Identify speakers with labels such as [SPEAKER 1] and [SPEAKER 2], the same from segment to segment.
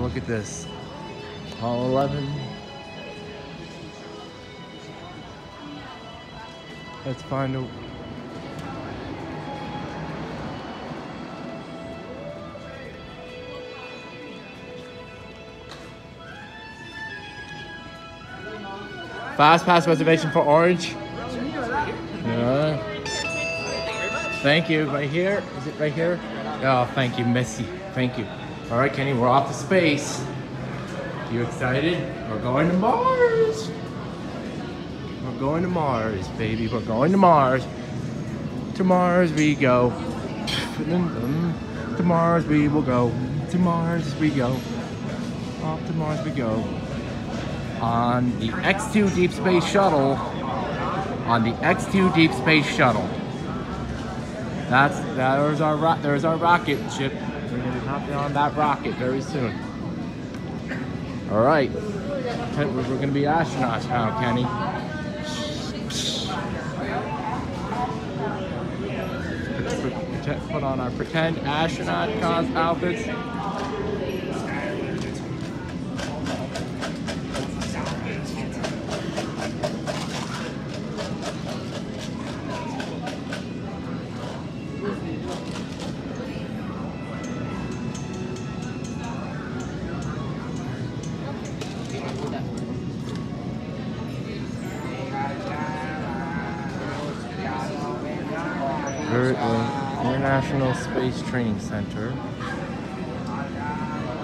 [SPEAKER 1] look at this. All 11. Let's find a... Fast pass reservation for Orange. Yeah. Thank you. Right here. Is it right here? Oh, thank you, Missy. Thank you. All right, Kenny, we're off to space. You excited? We're going to Mars. We're going to Mars, baby. We're going to Mars. To Mars we go. To Mars we will go. To Mars we go. Off to Mars we go. On the X2 Deep Space Shuttle. On the X2 Deep Space Shuttle. That's there's our there's our rocket ship. Hopping on that rocket very soon. All right, we're, we're gonna be astronauts now, Kenny. Put on our pretend astronaut outfits. Training Center.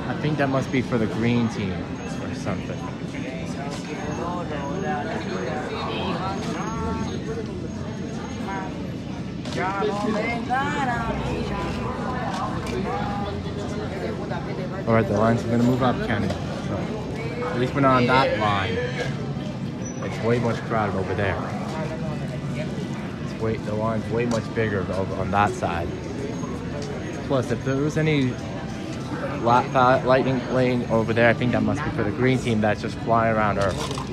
[SPEAKER 1] I think that must be for the green team or something. All right, the lines are gonna move up, Kenny. So, at least we're not on that line. It's way much crowded over there. It's way, the line's way much bigger on that side. Plus, if there was any uh, lightning lane over there, I think that must be for the green team that's just flying around Earth.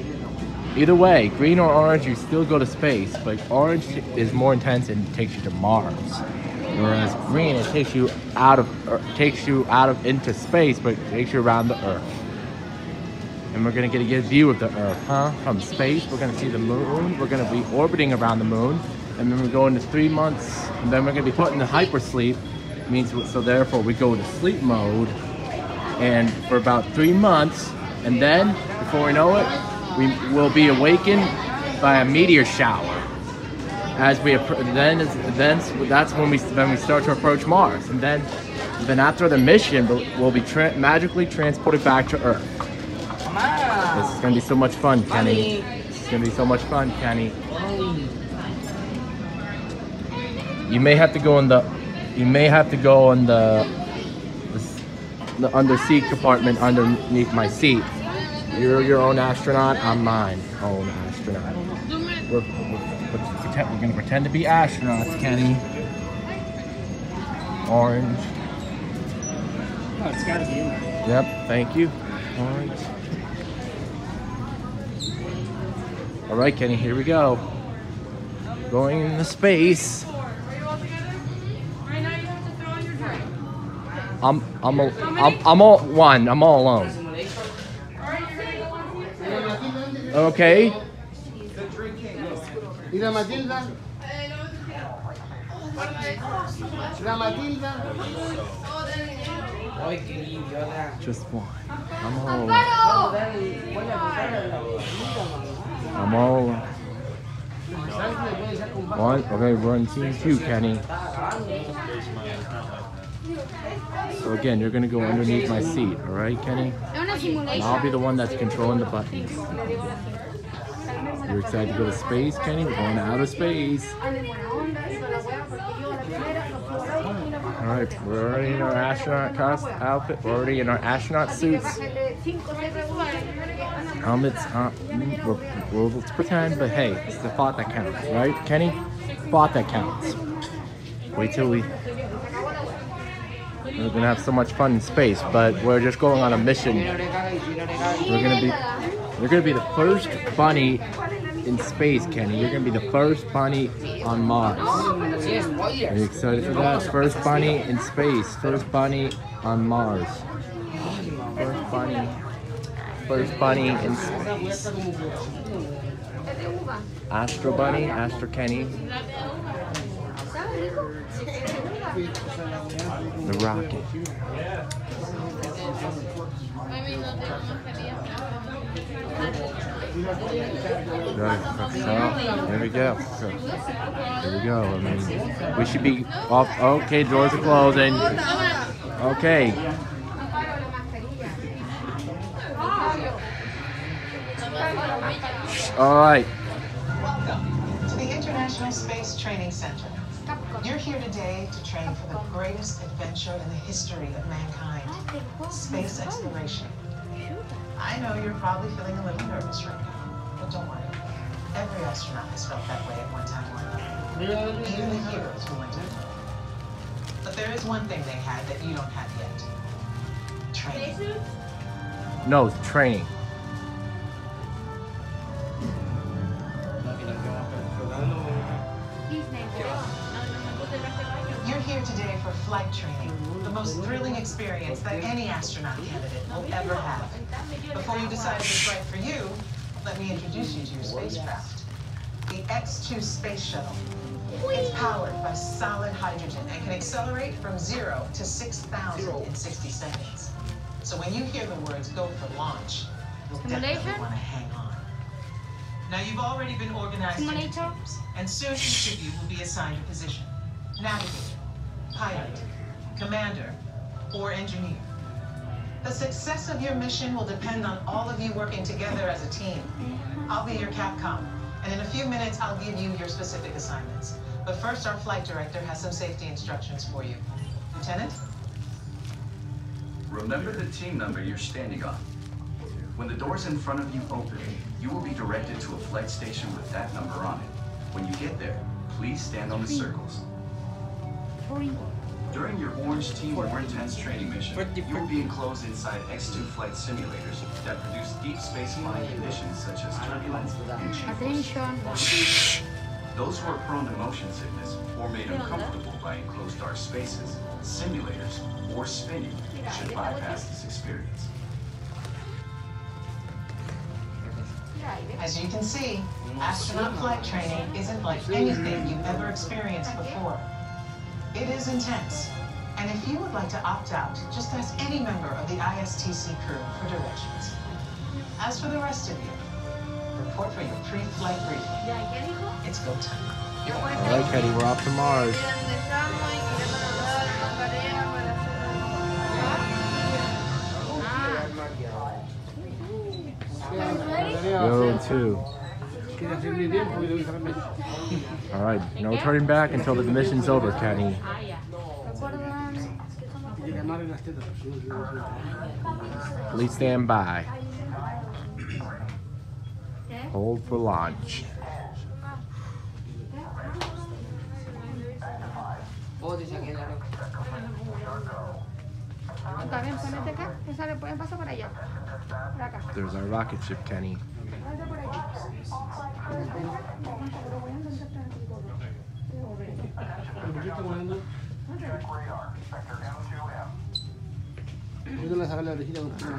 [SPEAKER 1] Either way, green or orange, you still go to space, but orange is more intense and takes you to Mars. Whereas green, it takes you out of Ear- takes you out of into space, but takes you around the Earth. And we're gonna get a good view of the Earth, huh? From space, we're gonna see the moon. We're gonna be orbiting around the moon, and then we're going to three months, and then we're gonna be put into hypersleep. Means so therefore we go to sleep mode, and for about three months, and then before we know it, we will be awakened by a meteor shower. As we then then that's when we then we start to approach Mars, and then then after the mission, we'll, be tra- magically transported back to Earth. This is gonna be so much fun, Kenny. This is gonna be so much fun, Kenny. You may have to go in the, you may have to go in the, the, the under seat compartment underneath my seat. You're your own astronaut. I'm mine own astronaut. We're, we're, we're, we're gonna pretend to be astronauts, Kenny. Orange.
[SPEAKER 2] Oh, it's gotta be in there.
[SPEAKER 1] Yep, thank you. Orange. All right, Kenny, here we go. Going into space. I'm I'm a, I'm I'm all one. I'm all alone. Okay.
[SPEAKER 3] ¿Y la Matilda? ¿La Matilda?
[SPEAKER 1] Just one. I'm all alone. I'm all alone. One. Okay, we're on team two, Kenny. So again, you're gonna go underneath my seat, all right, Kenny? And I'll be the one that's controlling the buttons. You're excited to go to space, Kenny? We're going to outer space. All right, we're already in our astronaut cost outfit. We're already in our astronaut suits. Helmets. Uh, we're, we're, let's pretend, but hey, it's the thought that counts, right, Kenny? Thought that counts. Wait till we. We're gonna have so much fun in space, but we're just going on a mission. We're gonna be. You're gonna be the first bunny in space, Kenny. You're gonna be the first bunny on Mars. Are you excited for that? First bunny in space. First bunny on Mars. First bunny. first bunny in space. Astro Bunny, Astro Kenny, the rocket. Right, there we go. There we go. I mean, we should be off. Okay, doors are closing. Okay. All right.
[SPEAKER 4] to the International Space Training Center. You're here today to train for the greatest adventure in the history of mankind space exploration. I know you're probably feeling a little nervous right now, but don't worry. Every astronaut has felt that way at one time or another, even the heroes who went in. But there is one thing they had that you don't have yet training.
[SPEAKER 1] No, training.
[SPEAKER 4] For flight training, the most thrilling experience that any astronaut candidate will ever have. Before you decide if it's right for you, let me introduce you to your spacecraft. The X-2 Space Shuttle. It's powered by solid hydrogen and can accelerate from zero to 6,000 in 60 seconds. So when you hear the words go for launch, you'll definitely want to hang on. Now you've already been organized into teams, and soon each of you will be assigned a position. Navigator, pilot, commander, or engineer. The success of your mission will depend on all of you working together as a team. I'll be your Capcom, and in a few minutes I'll give you your specific assignments. But first, our flight director has some safety instructions for you. Lieutenant?
[SPEAKER 5] Remember the team number you're standing on. When the doors in front of you open, you will be directed to a flight station with that number on it. When you get there, please stand on the circles. During your Orange Team More Intense training mission, you will be enclosed inside X-2 flight simulators that produce deep space flying conditions such as turbulence and G-force.
[SPEAKER 6] Attention.
[SPEAKER 5] Those who are prone to motion sickness or made uncomfortable by enclosed dark spaces, simulators, or spinning should bypass this experience.
[SPEAKER 4] As you can see, mm-hmm. astronaut flight training isn't like anything you've ever experienced before. It is intense. And if you would like to opt out, just ask any member of the ISTC crew for directions. As for the rest of you, report for your pre-flight briefing. It's go time.
[SPEAKER 1] All right, Teddy, we're off to Mars. Go two. All right, no turning back until the mission's over, Kenny. Please stand by. Hold for launch.
[SPEAKER 6] Está bien, ponete acá. Esa le pueden pasar por allá. Por acá.
[SPEAKER 1] There's our rocket ship, Kenny.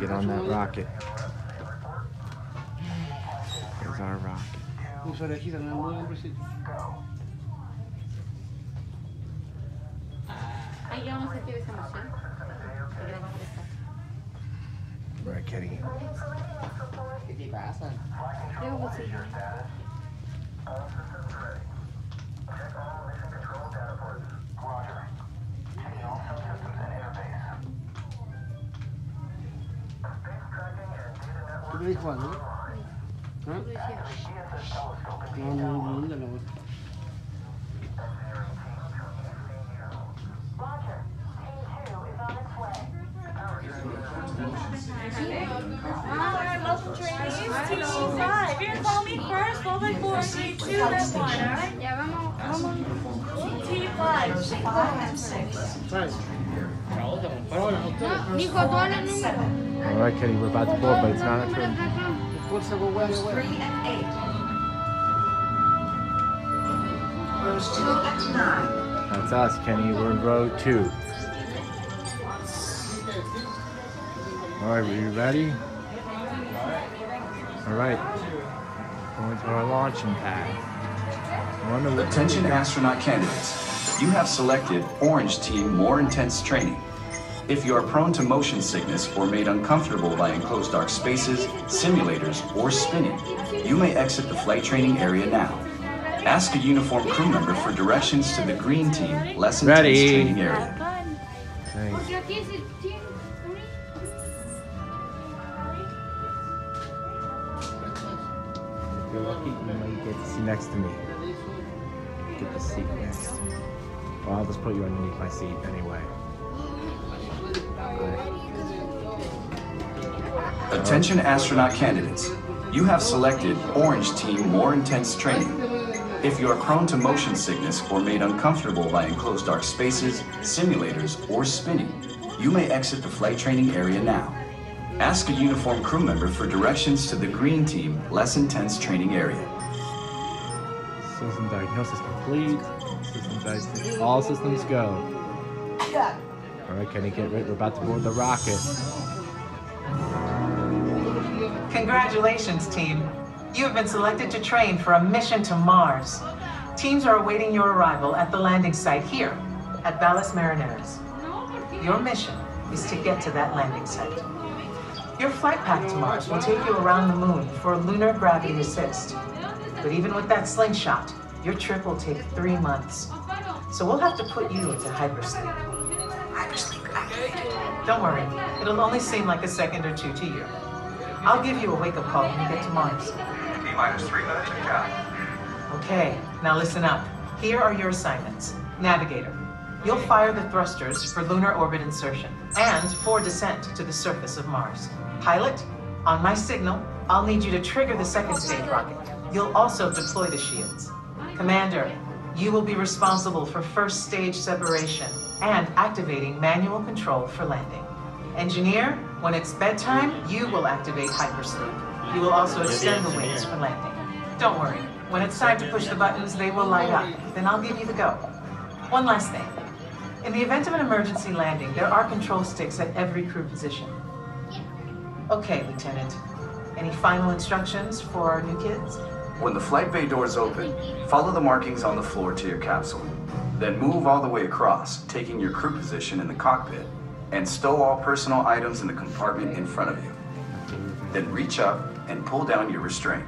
[SPEAKER 1] Get on that rocket. There's our rocket.
[SPEAKER 3] Usa orejita, no me mueve el presente.
[SPEAKER 6] Ahí vamos a sentir esa emoción. Porque la vamos a prestar.
[SPEAKER 1] Right, Kenny.
[SPEAKER 6] Luego bolsillo.
[SPEAKER 3] ¿Tú me dijo algo? ¿Ah?
[SPEAKER 6] Tú decías.
[SPEAKER 3] No, no, no, no, no.
[SPEAKER 7] Five. You're gonna call me first, followed by four, three, two, then one, alright?
[SPEAKER 6] Ya vamos, vamos.
[SPEAKER 7] T5, five, six.
[SPEAKER 3] ¿Sabes? Ahora, a ustedes.
[SPEAKER 6] No, dijo todos los números.
[SPEAKER 1] All right, Kenny, we're about to board, but it's not a
[SPEAKER 6] Números
[SPEAKER 1] turn.
[SPEAKER 6] de acá.
[SPEAKER 3] Fuerza con hueá de hueá.
[SPEAKER 7] Three and eight. Rows two and nine.
[SPEAKER 1] That's us, Kenny. We're in row two. All right, are you ready? All right. Going to our launching pad. On the
[SPEAKER 5] Attention astronaut candidates. You have selected Orange Team More Intense Training. If you are prone to motion sickness or made uncomfortable by enclosed dark spaces, simulators, or spinning, you may exit the flight training area now. Ask a uniformed crew member for directions to the Green Team Less Intense
[SPEAKER 1] Ready.
[SPEAKER 5] Training Area.
[SPEAKER 7] Have fun.
[SPEAKER 1] Thanks.
[SPEAKER 6] Porque aquí es el team.
[SPEAKER 1] If you're lucky, you get to see next to me. Get the seat next. Well, I'll just put you underneath my seat anyway.
[SPEAKER 5] Attention astronaut candidates. You have selected Orange Team More Intense Training. If you are prone to motion sickness or made uncomfortable by enclosed dark spaces, simulators, or spinning, you may exit the flight training area now. Ask a uniformed crew member for directions to the Green Team Less Intense Training Area.
[SPEAKER 1] System diagnosis complete. System. All systems go. All right, can Kenny, get ready. We're about to board the rocket.
[SPEAKER 4] Congratulations, team. You have been selected to train for a mission to Mars. Teams are awaiting your arrival at the landing site here at Valles Marineris. Your mission is to get to that landing site. Your flight path to Mars will take you around the moon for lunar gravity assist. But even with that slingshot, your trip will take three months. So we'll have to put you into hypersleep. Hypersleep activated. Don't worry, it'll only seem like a second or two to you. I'll give you a wake-up call when you get to Mars.
[SPEAKER 5] T minus three minutes to go.
[SPEAKER 4] Okay, now listen up. Here are your assignments. Navigator, you'll fire the thrusters for lunar orbit insertion and for descent to the surface of Mars. Pilot, on my signal, I'll need you to trigger the second stage rocket. You'll also deploy the shields. Commander, you will be responsible for first stage separation and activating manual control for landing. Engineer, when it's bedtime, you will activate hypersleep. You will also extend the wings for landing. Don't worry, when it's time to push the buttons, they will light up. Then I'll give you the go. One last thing. In the event of an emergency landing, there are control sticks at every crew position. Okay, Lieutenant. Any final instructions for our new kids?
[SPEAKER 5] When the flight bay doors open, follow the markings on the floor to your capsule. Then move all the way across, taking your crew position in the cockpit, and stow all personal items in the compartment in front of you. Then reach up and pull down your restraint.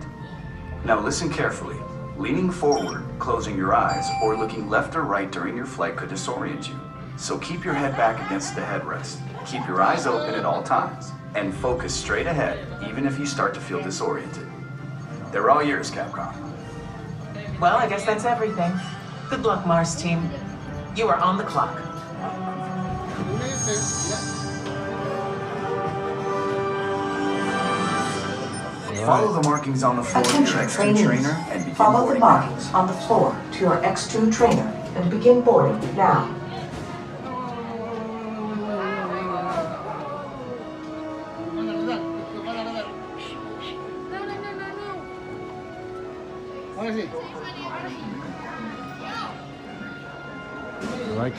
[SPEAKER 5] Now listen carefully. Leaning forward, closing your eyes, or looking left or right during your flight could disorient you. So keep your head back against the headrest. Keep your eyes open at all times, and focus straight ahead, even if you start to feel disoriented. They're all yours, Capcom.
[SPEAKER 4] Well, I guess that's everything. Good luck, Mars team. You are on the clock.
[SPEAKER 5] Follow the markings on the floor to your X2
[SPEAKER 8] trainees.
[SPEAKER 5] trainer and begin
[SPEAKER 8] Follow the
[SPEAKER 5] boarding.
[SPEAKER 8] markings on the floor to your X2 trainer and begin boarding now.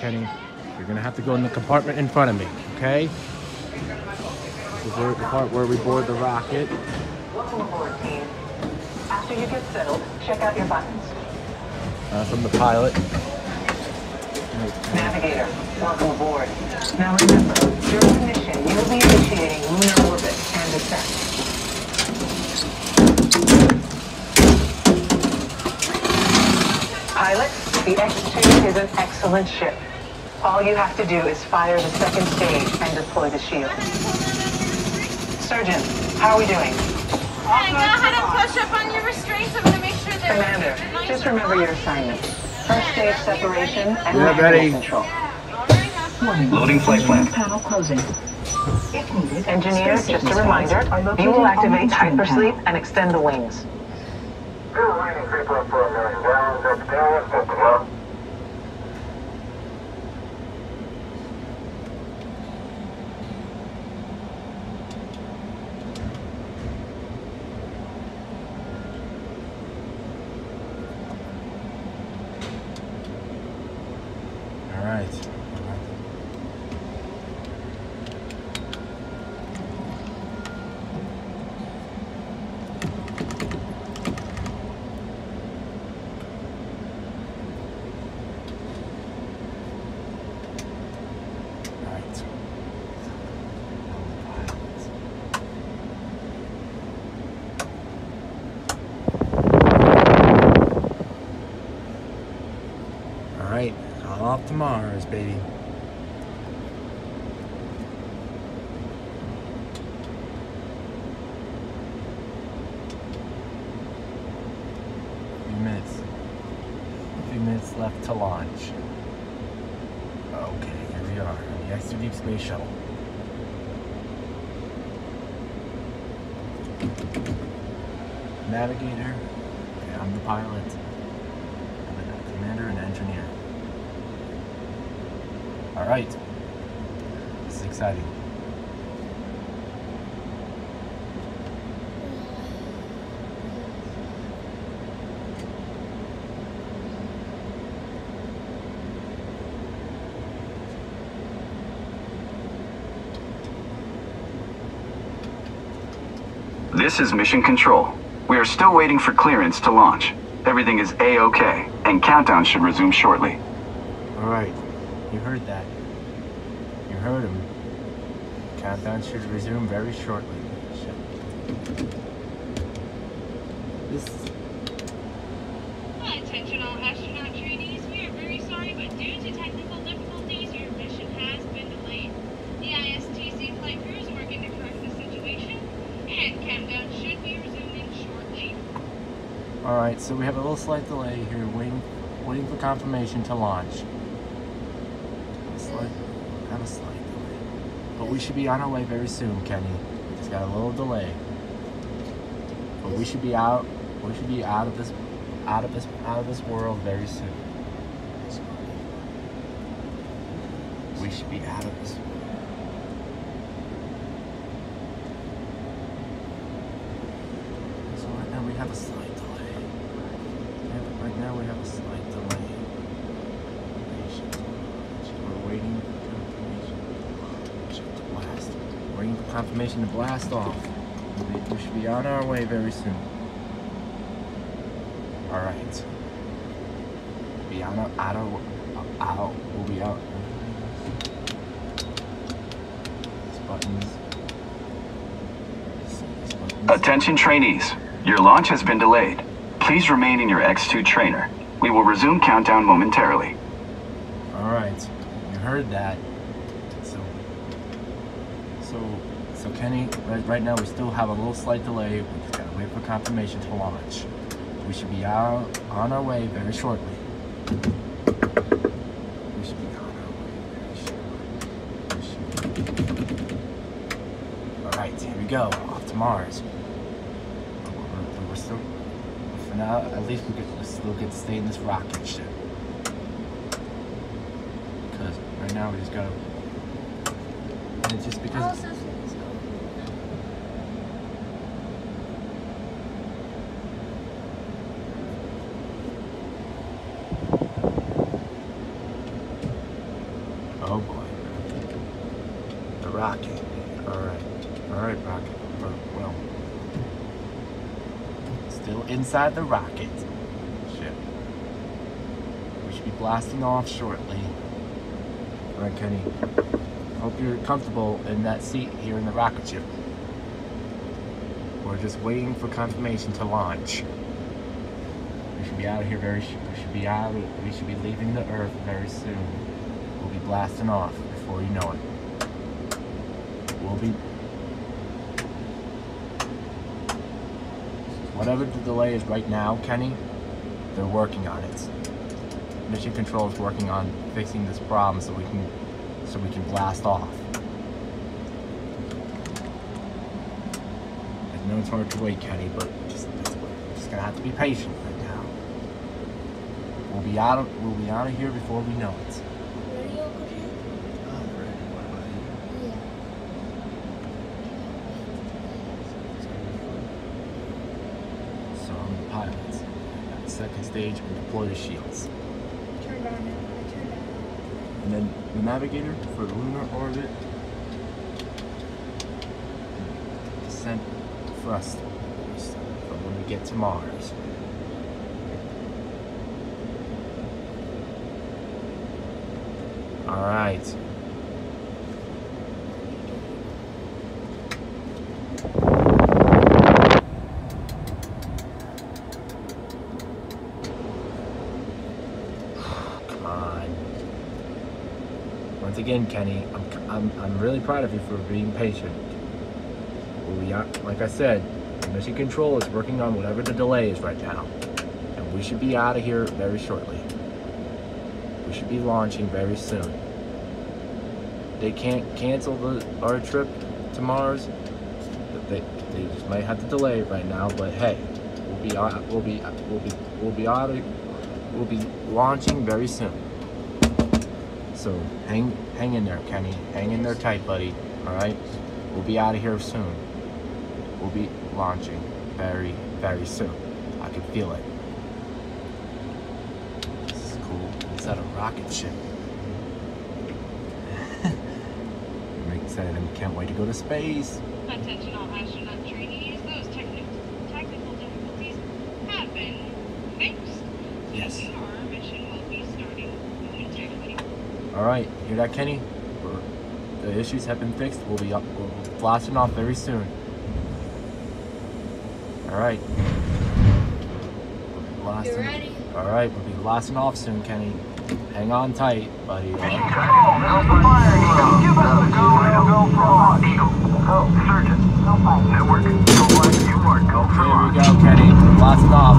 [SPEAKER 1] Kenny. You're gonna have to go in the compartment in front of me, okay? This is where, the part where we board the rocket.
[SPEAKER 4] Welcome aboard, team. After you get settled, check out your buttons.
[SPEAKER 1] Uh, from the pilot.
[SPEAKER 4] Navigator, welcome aboard. Now remember, during the mission, you will be initiating lunar orbit and descent. Pilot, the X-2 is an excellent ship. All you have to do is fire the second stage and deploy the shield. Surgeon, how are we doing?
[SPEAKER 7] I know how to push up on your restraints. I'm gonna make sure they're.
[SPEAKER 4] Commander,
[SPEAKER 7] nice
[SPEAKER 4] just remember your assignment. First stage separation and
[SPEAKER 1] Yeah,
[SPEAKER 4] manual
[SPEAKER 1] ready.
[SPEAKER 4] control.
[SPEAKER 8] Warning.
[SPEAKER 5] Loading flight plan.
[SPEAKER 8] Panel closing. If needed,
[SPEAKER 4] Engineer,
[SPEAKER 8] space
[SPEAKER 4] just a reminder, you will activate
[SPEAKER 8] instrument panel.
[SPEAKER 4] hypersleep and extend the wings.
[SPEAKER 1] All right. to Mars, baby. A few minutes. A few minutes left to launch. Okay, here we are on the X2 Deep Space Shuttle. Navigator. I'm the pilot. Commander and engineer. All right. This is exciting.
[SPEAKER 5] This is Mission Control. We are still waiting for clearance to launch. Everything is A-OK, and countdown should resume shortly.
[SPEAKER 1] All right. You heard that. You heard him. Countdown should resume very shortly. Shit. This
[SPEAKER 7] Attention all astronaut trainees, we are very sorry, but due to technical difficulties, your mission has been delayed. The ISTC flight crew is working to correct the situation, and countdown should be resuming shortly.
[SPEAKER 1] All right, so we have a little slight delay here, waiting, waiting for confirmation to launch. Slight, delay, but we should be on our way very soon, Kenny. Just got a little delay, but we should be out. We should be out of this, out of this, out of this world very soon. We should be out of this. So right now we have a slight delay. We have- Right now we have a slight delay. We're waiting for confirmation to blast. To blast off. We should be on our way very soon. All right. Be on our, out of, out. We'll be out. These buttons. These- these buttons.
[SPEAKER 5] Attention trainees. Your launch has been delayed. Please remain in your X2 trainer. We will resume countdown momentarily.
[SPEAKER 1] All right, you heard that. So, so, so Kenny, right, right now we still have a little slight delay. We just gotta wait for confirmation to launch. We should be out on our way very shortly. We should be on our way very shortly. All right, here we go. Off to Mars. We're, we're still, for now, at least we we still get to stay in this rocket ship because right now we just gotta. And it's just because.
[SPEAKER 6] Also,
[SPEAKER 1] Oh boy. The rocket. Alright. Alright, rocket. Or, well. Still inside the rocket. We should be blasting off shortly. Alright, Kenny. Hope you're comfortable in that seat here in the rocket ship. We're just waiting for confirmation to launch. We should be out of here very. soon. We should be out. We should be leaving the Earth very soon. We'll be blasting off before you know it. Be. Whatever the delay is right now, Kenny, they're working on it. Mission Control is working on fixing this problem so we can, so we can blast off. I know it's hard to wait, Kenny, but just, just, just gonna have to be patient right now. We'll be out of, we'll be out of here before we know it. So I'm the pilot. At the second stage, we deploy the shields.
[SPEAKER 6] Turned on now. I turned on.
[SPEAKER 1] And then the navigator for the lunar orbit. Descent thrust for when we get to Mars. All right. Come on. Again, Kenny, I'm, I'm, I'm really proud of you for being patient. We are, like I said, Mission Control is working on whatever the delay is right now. And we should be out of here very shortly. We should be launching very soon. They can't cancel the our trip to Mars. They, they just might have to delay it right now, but hey, we'll be we'll be we'll be we'll be out of, we'll be launching very soon. So hang hang in there, Kenny. Hang in there tight, buddy. All right. We'll be out of here soon. We'll be launching very very soon. I can feel it. This is cool. Is that a rocket ship? I'm excited. I can't wait to go to space.
[SPEAKER 7] Attention all astronaut trainees, those techni- technical difficulties have been fixed.
[SPEAKER 1] Yes.
[SPEAKER 7] So our mission will be starting momentarily.
[SPEAKER 1] All right, hear that, Kenny? We're, the issues have been fixed. We'll be up, we'll be blasting off very soon. Alright. We'll
[SPEAKER 6] you ready?
[SPEAKER 1] Alright, we'll be blasting off soon, Kenny. Hang on tight, buddy. all right?
[SPEAKER 4] Give us the go and go for Hawk Eagle. Oh, Surgeon. Network. Go black, you mark. Go for
[SPEAKER 1] Here we
[SPEAKER 4] launch.
[SPEAKER 1] go, Kenny. Blasting off.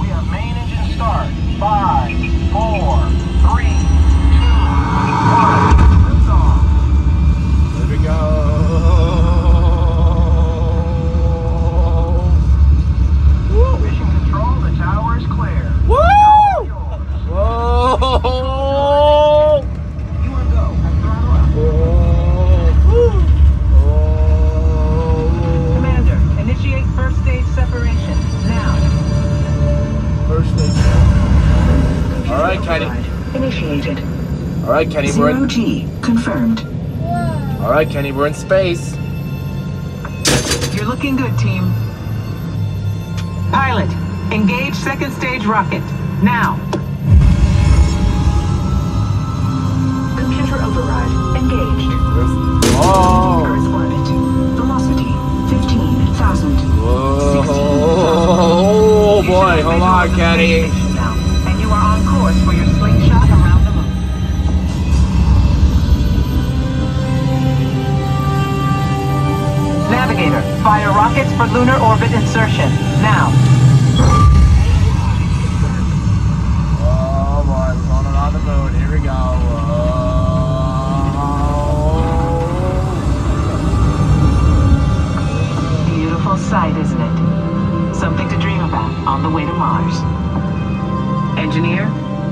[SPEAKER 4] We have main engine start. Five, four,
[SPEAKER 1] All right, Kenny.
[SPEAKER 8] Initiated.
[SPEAKER 1] All right, Kenny. We're
[SPEAKER 8] Zero
[SPEAKER 1] in.
[SPEAKER 8] G confirmed.
[SPEAKER 1] All right, Kenny. We're in space.
[SPEAKER 4] You're looking good, team. Pilot, engage second stage rocket. Now.
[SPEAKER 8] Computer override engaged.
[SPEAKER 1] Oh.
[SPEAKER 8] Earth orbit. Velocity 15,000.
[SPEAKER 1] Whoa. Oh boy. Hold on, Kenny.
[SPEAKER 4] Navigator, fire rockets for lunar orbit insertion. Now.
[SPEAKER 1] Oh boy. We're going around the moon. Here we go. Whoa.
[SPEAKER 4] Beautiful sight, isn't it? Something to dream about on the way to Mars. Engineer,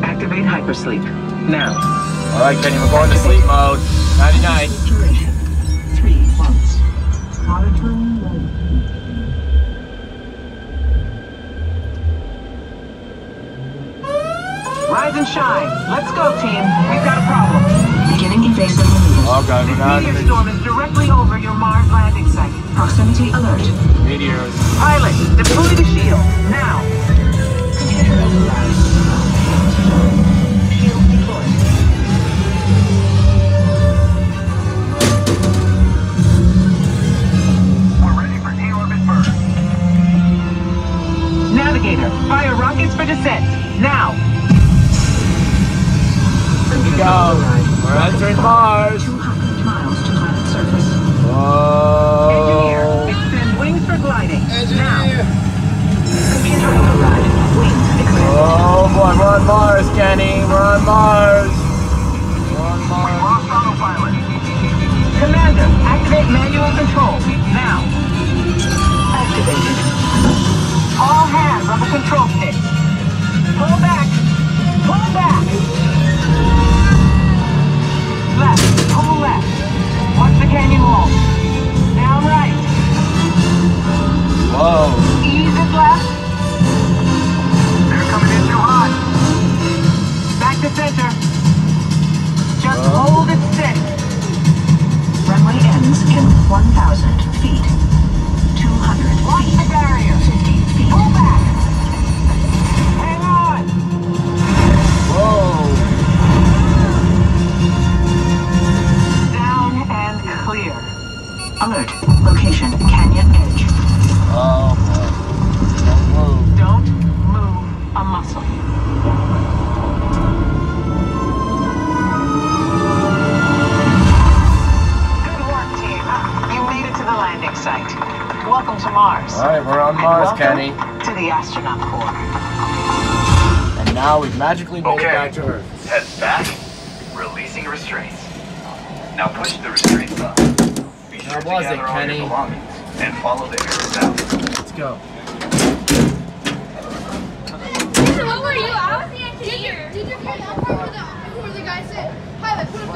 [SPEAKER 4] activate hypersleep. Now.
[SPEAKER 1] All right, Kenny. We're going to sleep mode. Nighty night.
[SPEAKER 4] Shine. Let's go, team. We've got a problem.
[SPEAKER 8] Beginning invasive maneuver.
[SPEAKER 1] Okay,
[SPEAKER 4] This meteor storm is directly over your Mars landing site.
[SPEAKER 8] Proximity alert.
[SPEAKER 1] meteors.
[SPEAKER 4] Pilot, deploy the shield. Now.
[SPEAKER 8] Computer override. Shield deployed.
[SPEAKER 4] We're ready for deorbit burn. Navigator, fire rockets for descent. Now.
[SPEAKER 1] Go. We're entering Mars.
[SPEAKER 8] 200 miles to planet surface.
[SPEAKER 4] Engineer,
[SPEAKER 1] Whoa.
[SPEAKER 4] extend wings for gliding. Now.
[SPEAKER 8] Computer override. Wings.
[SPEAKER 1] Oh boy, we're on Mars, Kenny. We're on Mars. We're on Mars.
[SPEAKER 4] Lost autopilot. Commander, activate manual control. Now.
[SPEAKER 8] Activated.
[SPEAKER 4] All hands on the control stick. Pull back. Pull back. Left. Left. Watch the canyon wall. Down right.
[SPEAKER 1] Whoa.
[SPEAKER 4] Ease it left. They're coming in too hot. Back to center. Just hold it still.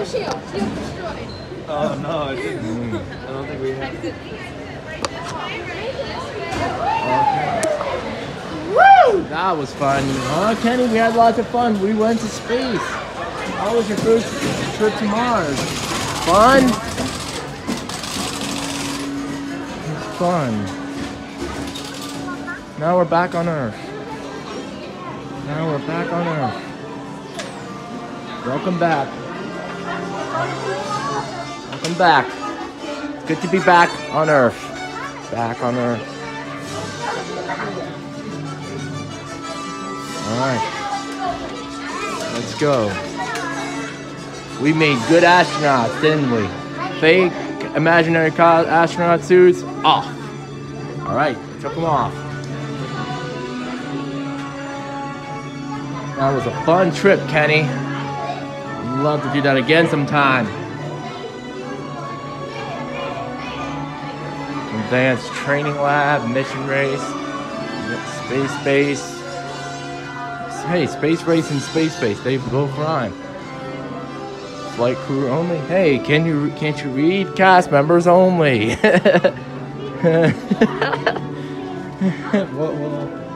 [SPEAKER 6] Shield. Shield destroyed.
[SPEAKER 3] Oh no, I didn't. I don't think we have.
[SPEAKER 1] That was fun. Huh, Kenny? We had lots of fun. We went to space. How was your first trip to Mars? Fun? Fun. Now we're back on Earth. Now we're back on Earth. Welcome back. Welcome back. It's good to be back on Earth. Back on Earth. Alright. Let's go. We made good astronauts, didn't we? Fake imaginary astronaut suits off. Alright, took them off. That was a fun trip, Kenny. Love to do that again sometime. Advanced training lab, mission race, space base. Hey, space race and space base, they both rhyme. Flight crew only. Hey, can you can't you read? Cast members only. What- what-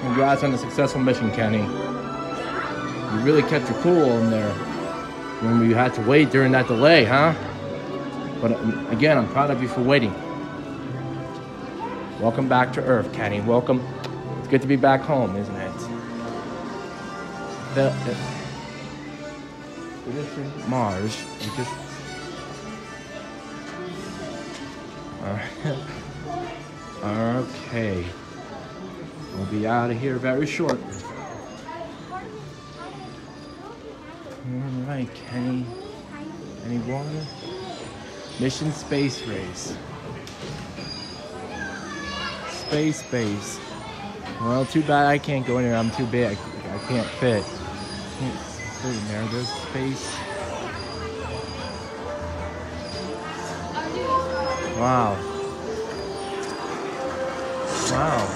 [SPEAKER 1] Congrats on the successful mission, Kenny. You really kept your cool in there when we had to wait during that delay, huh? But um, again, I'm proud of you for waiting. Welcome back to Earth, Kenny. Welcome. It's good to be back home, isn't it? The, the, Mars. We just. Okay. We'll be out of here very short. Right, Kenny. Any water? Mission space race. Space base. Well, too bad I can't go in there. I'm too big. I can't fit. Can't fit in there. There's space. Wow. Wow.